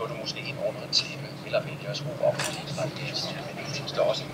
og du måske ind under et tæppe, eller vælger at skrue op for din strategi, men det er også